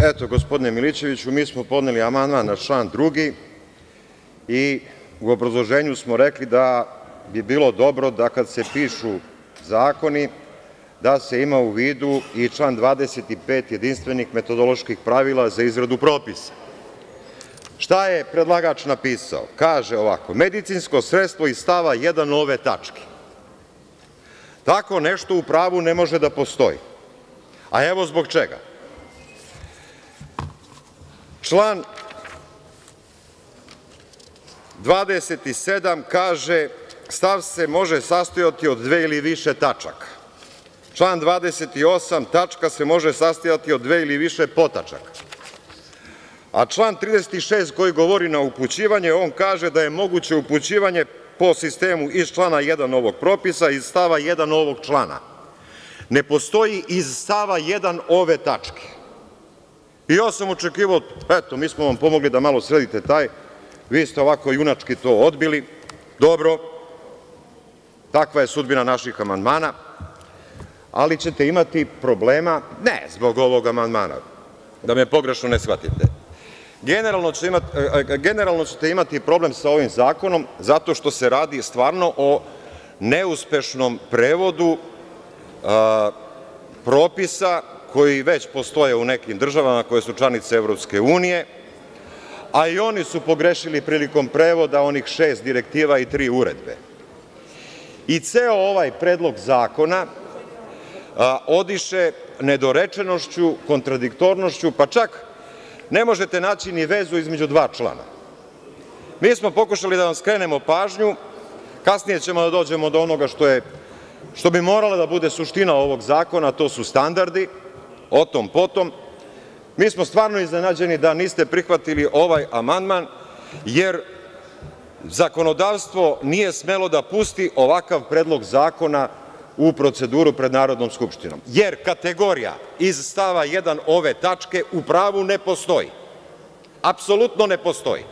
Eto, gospodine Milićeviću, mi smo podneli amandman na član 2. i u obrazloženju smo rekli da bi bilo dobro da kada se pišu zakoni da se ima u vidu i član 25. jedinstvenih metodoloških pravila za izradu propisa. Šta je predlagač napisao? Kaže ovako – medicinsko sredstvo iz stava 1. ove tačke. Tako nešto u pravu ne može da postoji, a evo zbog čega. Član 27. kaže – stav se može sastojati od dve ili više tačaka, član 28. – tačka se može sastojati od dve ili više podtačaka, a član 36. koji govori na upućivanje, on kaže da je moguće upućivanje po sistemu iz člana 1. ovog propisa, iz stava 1. ovog člana. Ne postoji iz stava 1. ove tačke. I ja sam očekivao, eto, mi smo vam pomogli da malo sredite taj, vi ste ovako junački to odbili, dobro, takva je sudbina naših amandmana, ali ćete imati problema, ne zbog ovog amandmana, da me pogrešno ne shvatite, generalno ćete imati problem sa ovim zakonom zato što se radi stvarno o neuspešnom prevodu propisa koji već postoje u nekim državama koje su članice EU, a i oni su pogrešili prilikom prevoda onih šest direktiva i tri uredbe. I ceo ovaj predlog zakona odiše nedorečenošću, kontradiktornošću, pa čak ne možete naći ni vezu između dva člana. Mi smo pokušali da vam skrenemo pažnju, kasnije ćemo da dođemo do onoga što bi morala da bude suština ovog zakona, to su standardi, o tom potom. Mi smo stvarno iznenađeni da niste prihvatili ovaj amandman, jer zakonodavstvo nije smelo da pusti ovakav predlog zakona u proceduru pred Narodnom skupštinom, jer kategorija iz stava 1. ove tačke u pravu ne postoji, apsolutno ne postoji.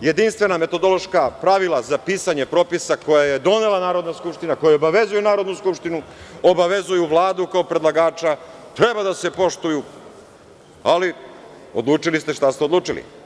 Jedinstvena metodološka pravila za pisanje propisa koje je donela Narodna skupština, koje obavezuju Narodnu skupštinu, obavezuju Vladu kao predlagača, treba da se poštuju, ali odlučili ste šta ste odlučili.